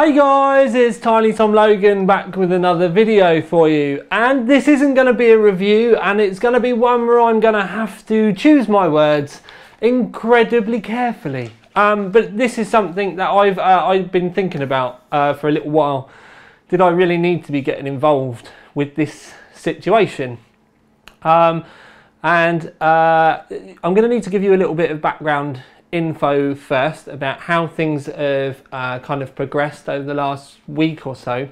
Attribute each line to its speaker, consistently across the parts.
Speaker 1: Hey guys, it's Tiny Tom Logan back with another video for you. And this isn't going to be a review and it's going to be one where I'm going to have to choose my words incredibly carefully. Um, but this is something that I've, uh, I've been thinking about uh, for a little while. Did I really need to be getting involved with this situation? Um, and uh, I'm going to need to give you a little bit of background info first about how things have uh, kind of progressed over the last week or so.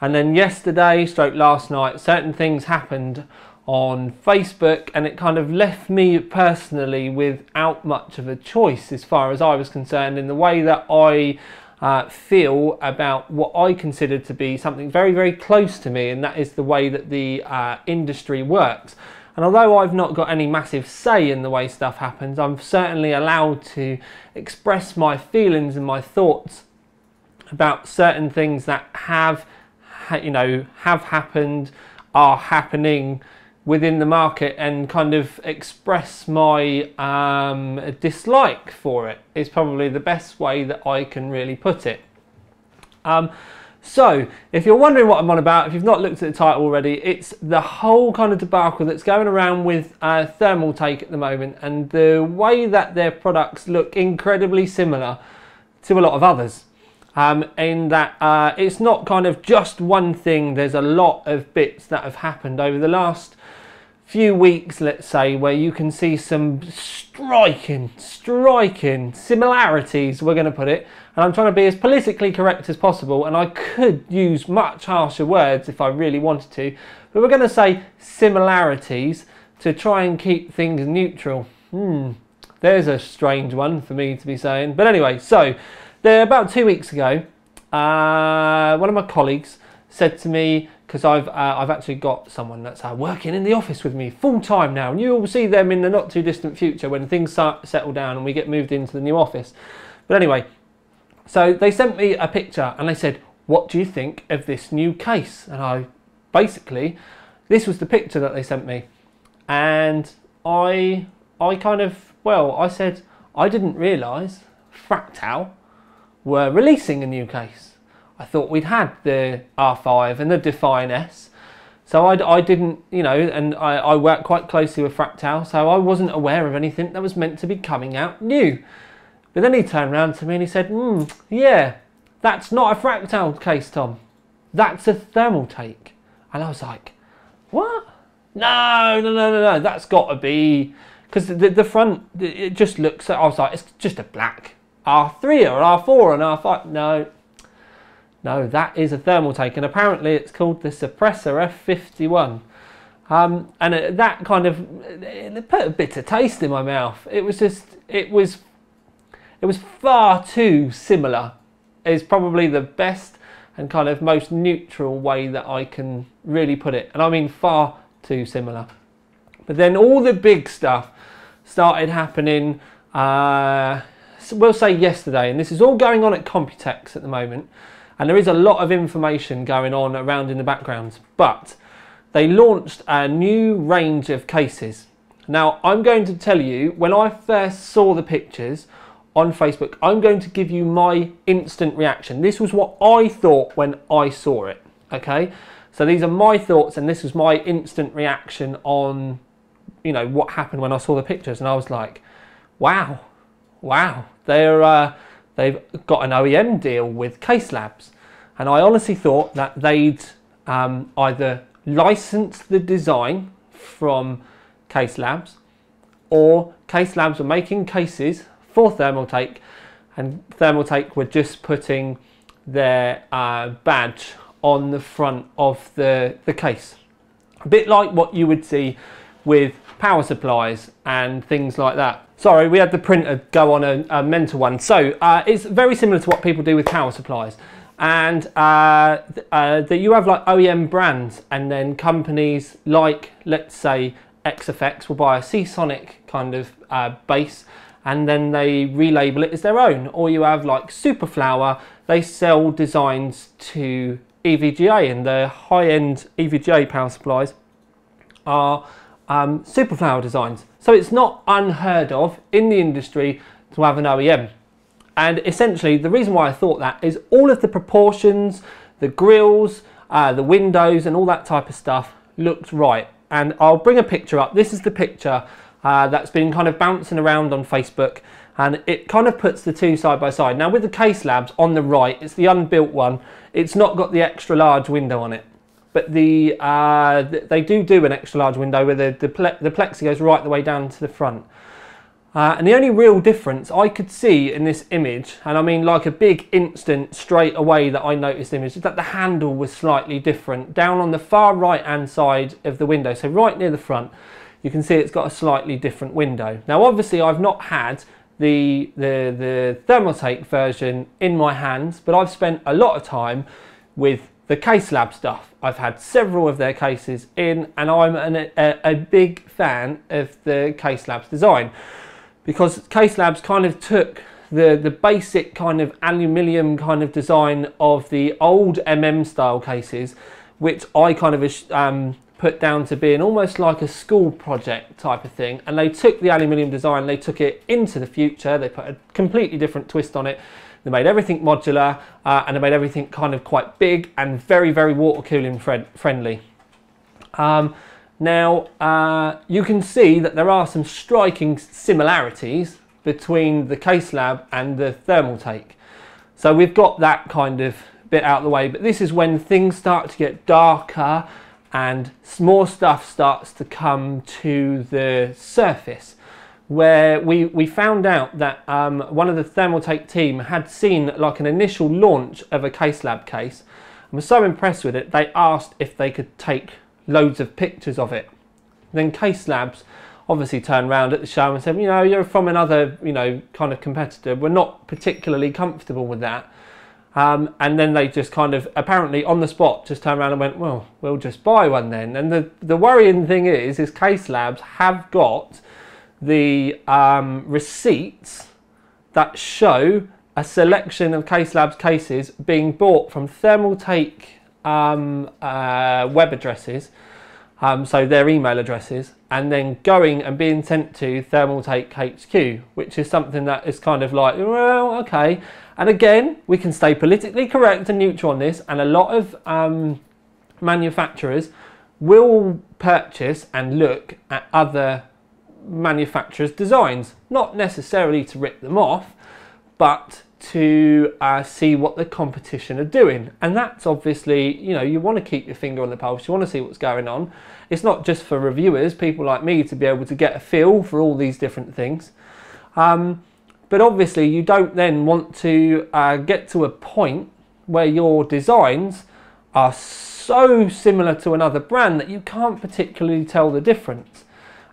Speaker 1: And then yesterday, stroke last night, certain things happened on Facebook and it kind of left me personally without much of a choice as far as I was concerned in the way that I uh, feel about what I consider to be something very, very close to me, and that is the way that the uh, industry works. And although I've not got any massive say in the way stuff happens, I'm certainly allowed to express my feelings and my thoughts about certain things that have, you know, have happened, are happening within the market, and kind of express my um, dislike for it. Is probably the best way that I can really put it. Um, so, if you're wondering what I'm on about, if you've not looked at the title already, it's the whole kind of debacle that's going around with uh, Thermaltake at the moment and the way that their products look incredibly similar to a lot of others. Um, in that uh, it's not kind of just one thing, there's a lot of bits that have happened over the last few weeks, let's say, where you can see some striking, striking similarities, we're going to put it. And I'm trying to be as politically correct as possible, and I could use much harsher words if I really wanted to, but we're going to say similarities to try and keep things neutral. Hmm, there's a strange one for me to be saying. But anyway, so there, about two weeks ago, uh, one of my colleagues said to me, because I've uh, I've actually got someone that's uh, working in the office with me full time now, and you will see them in the not too distant future when things start settle down and we get moved into the new office. But anyway, so they sent me a picture and they said, "What do you think of this new case?" And I basically, this was the picture that they sent me, and I I kind of well I said I didn't realise Fractal were releasing a new case. I thought we'd had the R5 and the Define S. So I, I didn't, you know, and I, I work quite closely with Fractal, so I wasn't aware of anything that was meant to be coming out new. But then he turned around to me and he said, hmm, yeah, that's not a Fractal case, Tom. That's a Thermaltake. And I was like, what? No, no, no, no, no, that's got to be, because the, the front, it just looks, I was like, it's just a black R3 or R4 and R5. No, no, that is a Thermaltake. and apparently it's called the Suppressor F51. Um, and it, that kind of it put a bitter taste in my mouth. It was just, it was, it was far too similar. Is probably the best and kind of most neutral way that I can really put it. And I mean far too similar. But then all the big stuff started happening. Uh, we'll say yesterday, and this is all going on at Computex at the moment and there is a lot of information going on around in the background but they launched a new range of cases now I'm going to tell you when I first saw the pictures on Facebook. I'm going to give you my instant reaction. This was what I thought when I saw it okay? So these are my thoughts and this was my instant reaction on you know what happened when I saw the pictures. And I was like wow wow. They're uh, they've got an OEM deal with Case Labs. And I honestly thought that they'd um, either license the design from Case Labs or Case Labs were making cases for Thermaltake and Thermaltake were just putting their uh, badge on the front of the, the case. A bit like what you would see with power supplies and things like that. Sorry, we had the printer go on a, a mental one. So uh, it's very similar to what people do with power supplies. And uh, uh, that you have like OEM brands and then companies like, let's say, XFX will buy a Seasonic kind of uh, base and then they relabel it as their own. Or you have like Superflower, they sell designs to EVGA and the high-end EVGA power supplies are um, Superflower designs. So it's not unheard of in the industry to have an OEM. And essentially, the reason why I thought that is all of the proportions, the grills, uh, the windows, and all that type of stuff looked right. And I'll bring a picture up. This is the picture uh, that's been kind of bouncing around on Facebook and it kind of puts the two side by side. Now with the Case Labs on the right, it's the unbuilt one. It's not got the extra large window on it, but the uh, they do do an extra large window where the, the, ple the plexi goes right the way down to the front. Uh, and the only real difference I could see in this image, and I mean like a big instant straight away that I noticed image, is that the handle was slightly different. Down on the far right hand side of the window, so right near the front, you can see it's got a slightly different window. Now obviously I've not had the, the, the Thermaltake version in my hands, but I've spent a lot of time with the Case Lab stuff. I've had several of their cases in and I'm an, a, a big fan of the Case Labs design because Case Labs kind of took the, the basic kind of aluminium kind of design of the old MM style cases, which I kind of um, put down to being almost like a school project type of thing. And they took the aluminium design, they took it into the future, they put a completely different twist on it. They made everything modular uh, and they made everything kind of quite big and very, very water cooling friend friendly. Um, now, uh, you can see that there are some striking similarities between the Case Lab and the Thermaltake. So we've got that kind of bit out of the way, but this is when things start to get darker and more stuff starts to come to the surface where we, we found out that um, one of the Thermaltake team had seen like an initial launch of a Case Lab case and was so impressed with it they asked if they could take loads of pictures of it. Then Case Labs obviously turned around at the show and said, you know, you're from another, you know, kind of competitor. We're not particularly comfortable with that. Um, and then they just kind of apparently on the spot just turned around and went, well, we'll just buy one then. And the, the worrying thing is, is Case Labs have got the um, receipts that show a selection of Case Labs cases being bought from Thermaltake um, uh, web addresses, um, so their email addresses, and then going and being sent to Thermaltake HQ, which is something that is kind of like, well, okay. And again, we can stay politically correct and neutral on this, and a lot of um, manufacturers will purchase and look at other manufacturers' designs, not necessarily to rip them off, but to uh, see what the competition are doing. And that's obviously, you know, you want to keep your finger on the pulse, you want to see what's going on. It's not just for reviewers, people like me, to be able to get a feel for all these different things. Um, but obviously, you don't then want to uh, get to a point where your designs are so similar to another brand that you can't particularly tell the difference.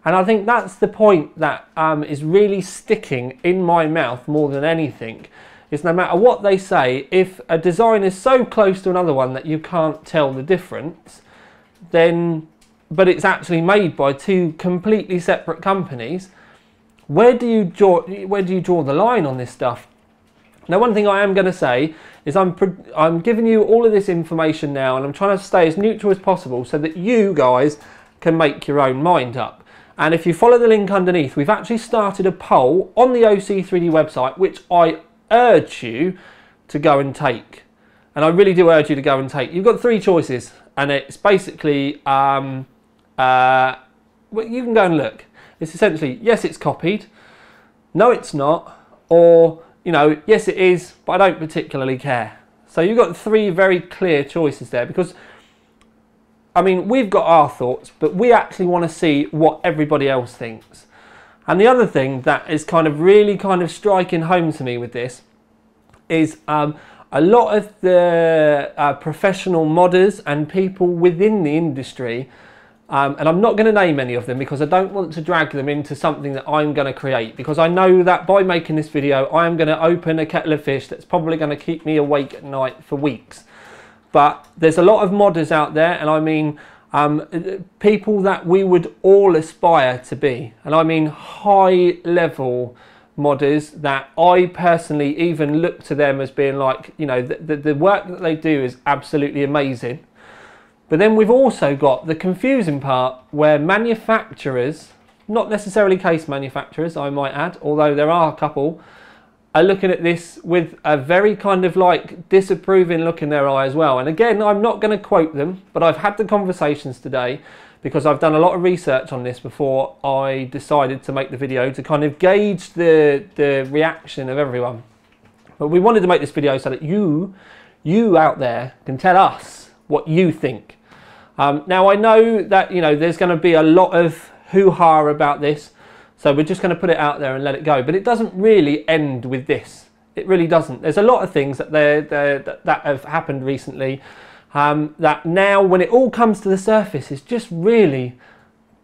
Speaker 1: And I think that's the point that um, is really sticking in my mouth more than anything is no matter what they say, if a design is so close to another one that you can't tell the difference, then, but it's actually made by two completely separate companies, where do you draw, where do you draw the line on this stuff? Now, one thing I am going to say is I'm, I'm giving you all of this information now and I'm trying to stay as neutral as possible so that you guys can make your own mind up. And if you follow the link underneath, we've actually started a poll on the OC3D website, which I urge you to go and take. And I really do urge you to go and take. You've got three choices, and it's basically um, uh, well, you can go and look. It's essentially yes, it's copied, no, it's not, or you know, yes, it is, but I don't particularly care. So you've got three very clear choices there because. I mean, we've got our thoughts, but we actually want to see what everybody else thinks. And the other thing that is kind of really kind of striking home to me with this is um, a lot of the uh, professional modders and people within the industry, um, and I'm not going to name any of them because I don't want to drag them into something that I'm going to create because I know that by making this video I am going to open a kettle of fish that's probably going to keep me awake at night for weeks. But there's a lot of modders out there and I mean um, people that we would all aspire to be. And I mean high level modders that I personally even look to them as being like, you know, the, the, the work that they do is absolutely amazing. But then we've also got the confusing part where manufacturers, not necessarily case manufacturers, I might add, although there are a couple, are looking at this with a very kind of like disapproving look in their eye as well. And again, I'm not going to quote them, but I've had the conversations today because I've done a lot of research on this before I decided to make the video to kind of gauge the, the reaction of everyone. But we wanted to make this video so that you, you out there can tell us what you think. Um, now I know that, you know, there's going to be a lot of hoo-ha about this. So we're just going to put it out there and let it go. But it doesn't really end with this. It really doesn't. There's a lot of things that, they're, they're, that have happened recently um, that now when it all comes to the surface is just really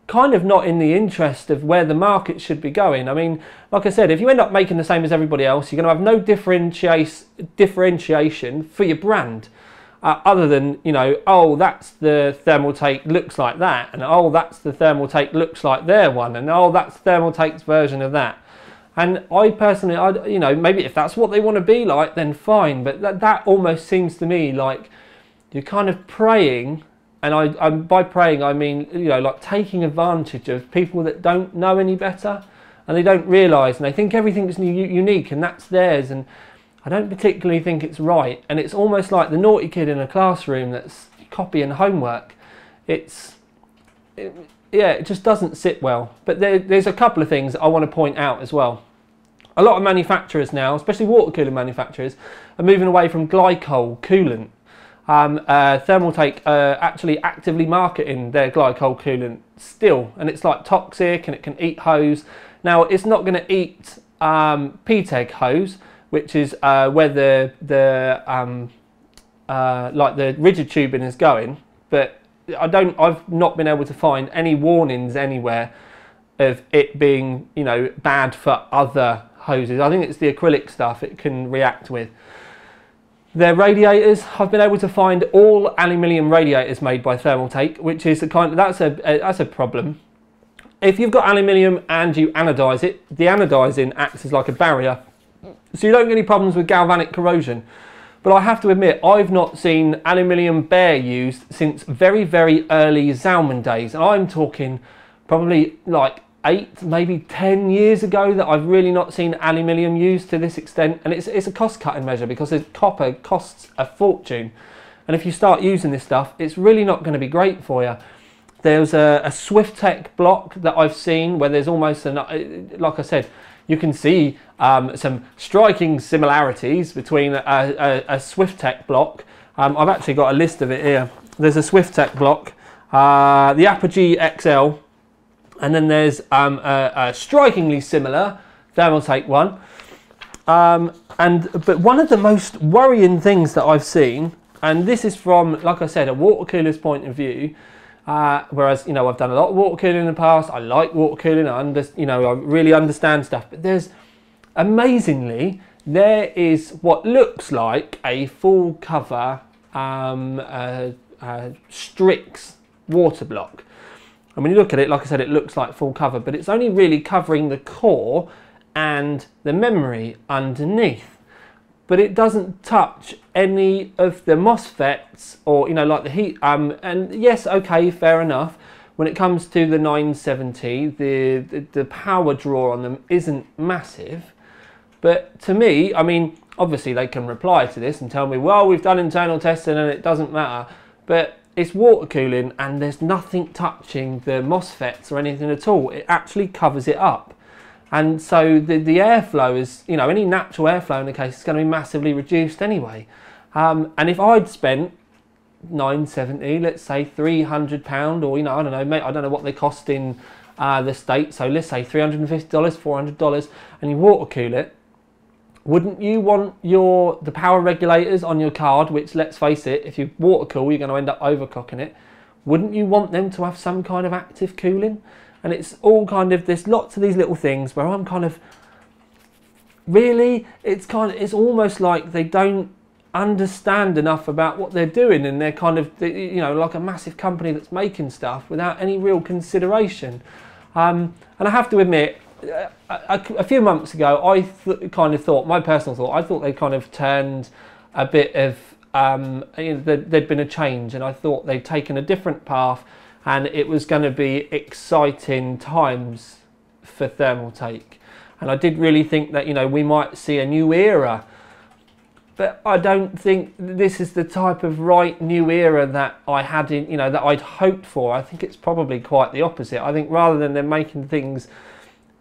Speaker 1: kind of not in the interest of where the market should be going. I mean, like I said, if you end up making the same as everybody else, you're going to have no differentiation for your brand. Uh, other than, you know, oh, that's the Thermaltake looks like that, and oh, that's the Thermaltake looks like their one, and oh, that's Thermaltake's version of that. And I personally, I, you know, maybe if that's what they want to be like, then fine, but that, that almost seems to me like you're kind of praying, and I, I'm, by praying I mean you know like taking advantage of people that don't know any better, and they don't realise, and they think everything's unique and that's theirs, and I don't particularly think it's right. And it's almost like the naughty kid in a classroom that's copying homework. It's it, yeah, it just doesn't sit well. But there, there's a couple of things I want to point out as well. A lot of manufacturers now, especially water cooler manufacturers, are moving away from glycol coolant um, uh, Thermaltake uh, actually actively marketing their glycol coolant still, and it's like toxic and it can eat hose. Now it's not going to eat um, PTEG hose, which is uh, where the the um, uh, like the rigid tubing is going, but I don't. I've not been able to find any warnings anywhere of it being you know bad for other hoses. I think it's the acrylic stuff it can react with. Their radiators, I've been able to find all aluminium radiators made by Thermaltake, which is a kind of, that's a, a that's a problem. If you've got aluminium and you anodize it, the anodizing acts as like a barrier, so you don't get any problems with galvanic corrosion. But I have to admit, I've not seen aluminium bare used since very, very early Zalman days. And I'm talking probably like eight, maybe 10 years ago that I've really not seen aluminium used to this extent. And it's, it's a cost cutting measure because copper costs a fortune. And if you start using this stuff, it's really not going to be great for you. There's a, a Swiftech block that I've seen where there's almost, an, uh, like I said, you can see um, some striking similarities between a, a, a Swiftech block. Um, I've actually got a list of it here. There's a Swiftech block, uh, the Apogee XL, and then there's um, a, a, strikingly similar Thermaltake one. Um, and but one of the most worrying things that I've seen, and this is from, like I said, a water cooler's point of view. Uh, whereas you know I've done a lot of water cooling in the past. I like water cooling. I under, you know I really understand stuff. But there's amazingly there is what looks like a full cover um, uh, uh, Strix water block. And when you look at it, like I said, it looks like full cover, but it's only really covering the core and the memory underneath. But it doesn't touch any of the MOSFETs or, you know, like the heat. Um, and yes, okay, fair enough. When it comes to the 970, the, the, the power draw on them isn't massive. But to me, I mean, obviously they can reply to this and tell me, well, we've done internal testing and it doesn't matter. But it's water cooling and there's nothing touching the MOSFETs or anything at all. It actually covers it up. And so the, the airflow is, you know, any natural airflow in the case is going to be massively reduced anyway. Um, and if I'd spent 970, let's say 300 pound or, you know, I don't know, mate, I don't know what they cost in uh, the States. So let's say $350, $400 and you water cool it wouldn't you want your the power regulators on your card, which let's face it, if you water cool, you're going to end up overclocking it. Wouldn't you want them to have some kind of active cooling? And it's all kind of there's lots of these little things where I'm kind of really it's kind of it's almost like they don't understand enough about what they're doing and they're kind of you know like a massive company that's making stuff without any real consideration. Um, and I have to admit a, a, few months ago, I kind of thought, my personal thought, I thought they kind of turned a bit of, um, you know, there'd been a change, and I thought they'd taken a different path, and it was going to be exciting times for Thermaltake. And I did really think that, you know, we might see a new era. But I don't think this is the type of right new era that I had in, you know, that I'd hoped for. I think it's probably quite the opposite. I think rather than them making things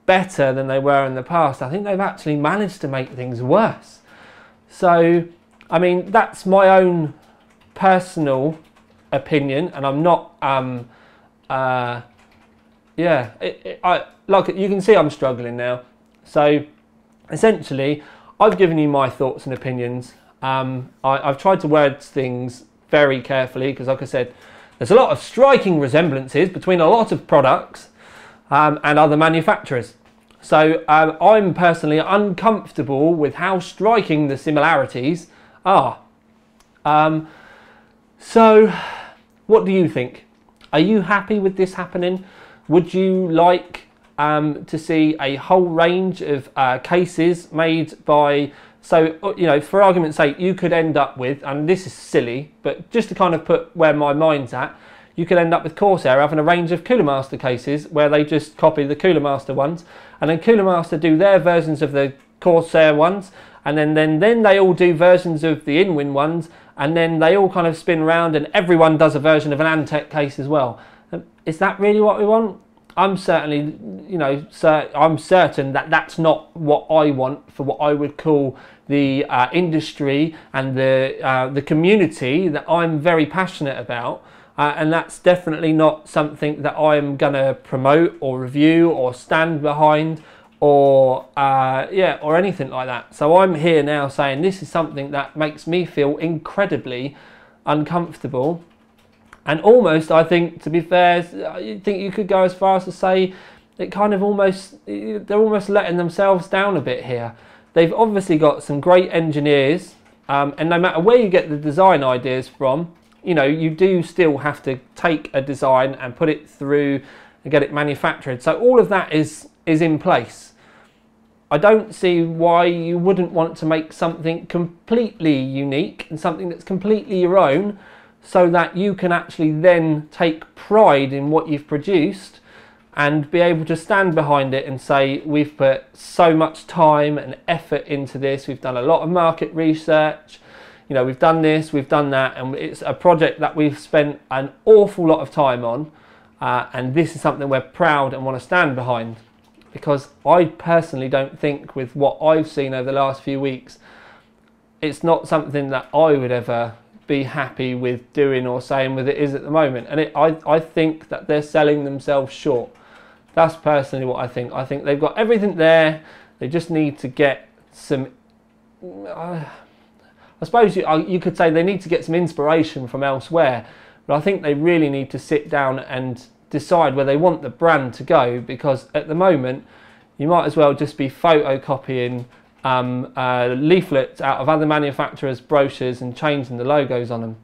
Speaker 1: better than they were in the past, I think they've actually managed to make things worse. So, I mean, that's my own personal opinion, and I'm not, um, uh, yeah, it, it, I like you can see I'm struggling now. So, essentially, I've given you my thoughts and opinions. Um, I, have tried to word things very carefully because, like I said, there's a lot of striking resemblances between a lot of products um, and other manufacturers. So um, I'm personally uncomfortable with how striking the similarities are. Um, so, what do you think? Are you happy with this happening? Would you like um, to see a whole range of uh, cases made by, so, uh, you know, for argument's sake, you could end up with, and this is silly, but just to kind of put where my mind's at, you could end up with Corsair having a range of Cooler Master cases where they just copy the Cooler Master ones, and then Cooler Master do their versions of the Corsair ones, and then, then, then they all do versions of the Inwin ones, and then they all kind of spin around, and everyone does a version of an Antec case as well. Is that really what we want? I'm certainly, you know, I'm certain that that's not what I want for what I would call the uh, industry and the uh, the community that I'm very passionate about. Uh, and that's definitely not something that I'm going to promote or review or stand behind or uh, yeah or anything like that. So I'm here now saying this is something that makes me feel incredibly uncomfortable and almost, I think, to be fair, I think you could go as far as to say it kind of almost, they're almost letting themselves down a bit here. They've obviously got some great engineers, um, and no matter where you get the design ideas from, you know, you do still have to take a design and put it through and get it manufactured. So all of that is, is in place. I don't see why you wouldn't want to make something completely unique and something that's completely your own so that you can actually then take pride in what you've produced and be able to stand behind it and say we've put so much time and effort into this. We've done a lot of market research. You know we've done this we've done that and it's a project that we've spent an awful lot of time on uh, and this is something we're proud and want to stand behind because I personally don't think with what I've seen over the last few weeks it's not something that I would ever be happy with doing or saying with it is at the moment. And it, I, I think that they're selling themselves short. That's personally what I think. I think they've got everything there. They just need to get some. Uh, I suppose you, uh, you could say they need to get some inspiration from elsewhere. But I think they really need to sit down and decide where they want the brand to go because at the moment you might as well just be photocopying um, uh, leaflets out of other manufacturers' brochures and changing the logos on them.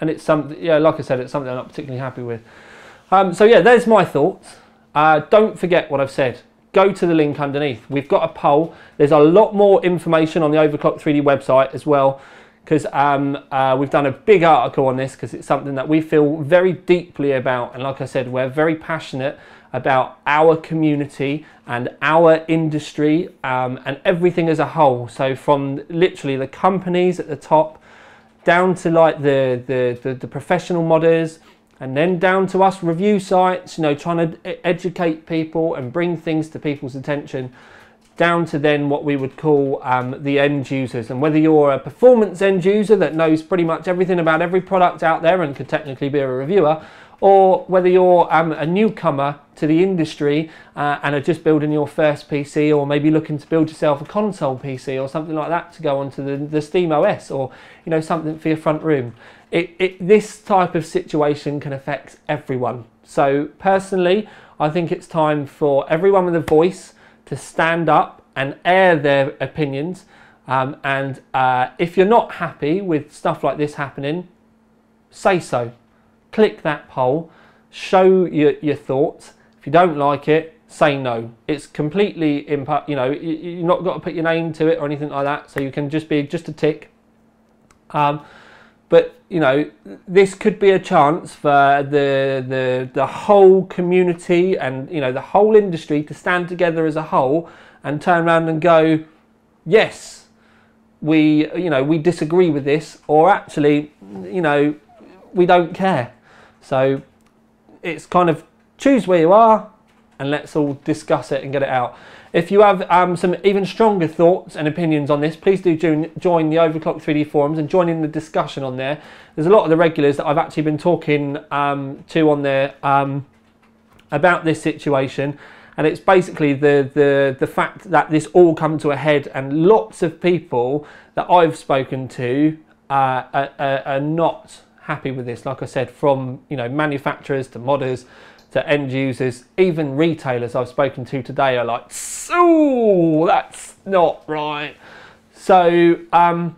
Speaker 1: And it's something, yeah, like I said, it's something I'm not particularly happy with. Um, so yeah, there's my thoughts. Uh, don't forget what I've said. Go to the link underneath. We've got a poll. There's a lot more information on the Overclock 3D website as well because um, uh, we've done a big article on this because it's something that we feel very deeply about. And like I said, we're very passionate about our community and our industry um, and everything as a whole. So from literally the companies at the top down to like the, the, the, the professional modders and then down to us review sites, you know, trying to educate people and bring things to people's attention down to then what we would call um, the end users. And whether you're a performance end user that knows pretty much everything about every product out there and could technically be a reviewer, or whether you're um, a newcomer to the industry uh, and are just building your first PC or maybe looking to build yourself a console PC or something like that to go onto the, the Steam OS or you know something for your front room. It, it, this type of situation can affect everyone. So personally, I think it's time for everyone with a voice to stand up and air their opinions. Um, and uh, if you're not happy with stuff like this happening, say so click that poll, show your, your thoughts. If you don't like it, say no. It's completely impact. You know, you're not got to put your name to it or anything like that. So you can just be just a tick. Um, but you know, this could be a chance for the the the whole community and you know the whole industry to stand together as a whole and turn around and go, yes, we you know we disagree with this, or actually, you know, we don't care. So it's kind of choose where you are and let's all discuss it and get it out. If you have um, some even stronger thoughts and opinions on this, please do join, the Overclock 3D forums and join in the discussion on there. There's a lot of the regulars that I've actually been talking um, to on there um, about this situation. And it's basically the, the, the fact that this all come to a head and lots of people that I've spoken to uh, are, are not happy with this. Like I said, from you know manufacturers to modders to end users, even retailers I've spoken to today are like, so that's not right. So um,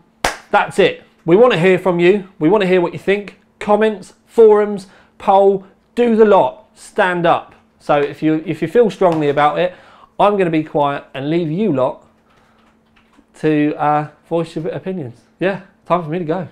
Speaker 1: that's it. We want to hear from you. We want to hear what you think. Comments, forums, poll, do the lot. Stand up. So if you if you feel strongly about it, I'm going to be quiet and leave you lot to uh, voice your opinions. Yeah, time for me to go.